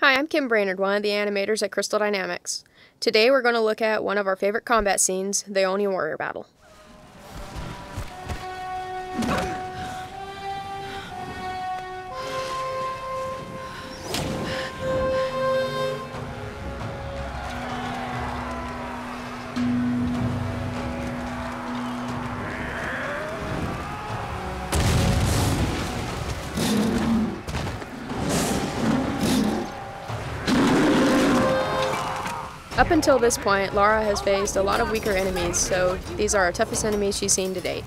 Hi, I'm Kym Brainard, one of the animators at Crystal Dynamics. Today we're going to look at one of our favorite combat scenes, the Oni Warrior Battle. Up until this point, Lara has faced a lot of weaker enemies, so these are our toughest enemies she's seen to date.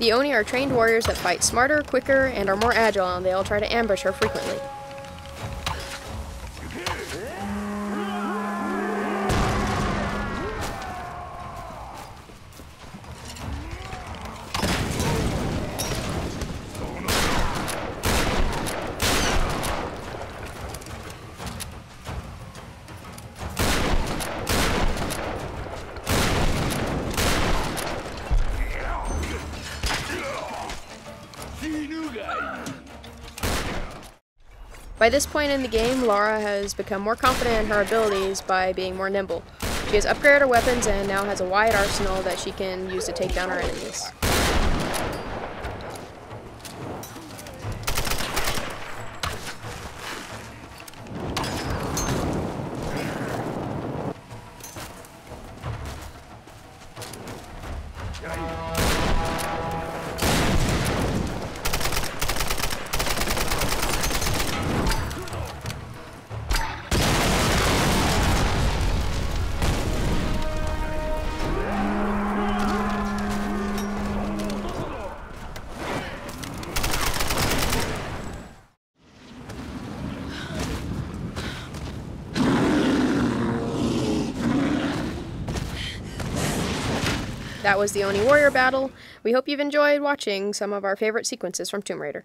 The Oni are trained warriors that fight smarter, quicker, and are more agile, and they all try to ambush her frequently. By this point in the game, Lara has become more confident in her abilities by being more nimble. She has upgraded her weapons and now has a wide arsenal that she can use to take down her enemies. That was the Oni Warrior battle. We hope you've enjoyed watching some of our favorite sequences from Tomb Raider.